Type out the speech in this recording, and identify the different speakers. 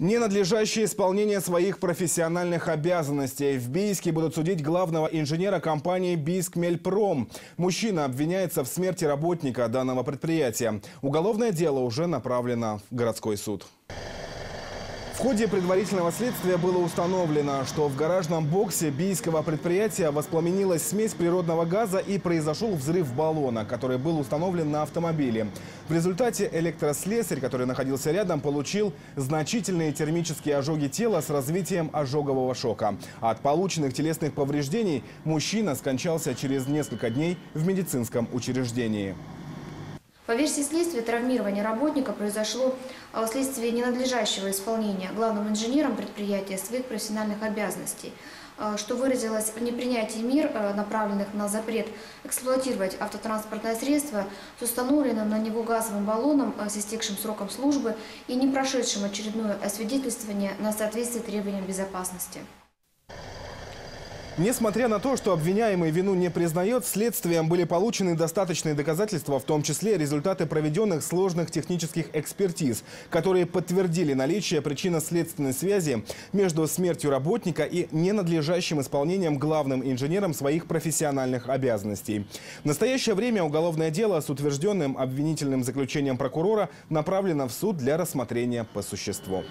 Speaker 1: Ненадлежащее исполнение своих профессиональных обязанностей. В Бийске будут судить главного инженера компании «Бийскмельпром». Мужчина обвиняется в смерти работника данного предприятия. Уголовное дело уже направлено в городской суд. В ходе предварительного следствия было установлено, что в гаражном боксе бийского предприятия воспламенилась смесь природного газа и произошел взрыв баллона, который был установлен на автомобиле. В результате электрослесарь, который находился рядом, получил значительные термические ожоги тела с развитием ожогового шока. От полученных телесных повреждений мужчина скончался через несколько дней в медицинском учреждении.
Speaker 2: По версии следствия, травмирование работника произошло а, вследствие ненадлежащего исполнения главным инженером предприятия своих профессиональных обязанностей, а, что выразилось в непринятии мер, а, направленных на запрет эксплуатировать автотранспортное средство с установленным на него газовым баллоном с истекшим сроком службы и не прошедшим очередное освидетельствование на соответствие требованиям безопасности.
Speaker 1: Несмотря на то, что обвиняемый вину не признает, следствием были получены достаточные доказательства, в том числе результаты проведенных сложных технических экспертиз, которые подтвердили наличие причинно-следственной связи между смертью работника и ненадлежащим исполнением главным инженером своих профессиональных обязанностей. В настоящее время уголовное дело с утвержденным обвинительным заключением прокурора направлено в суд для рассмотрения по существу.